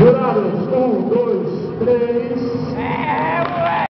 Jurados, um, dois, três. É.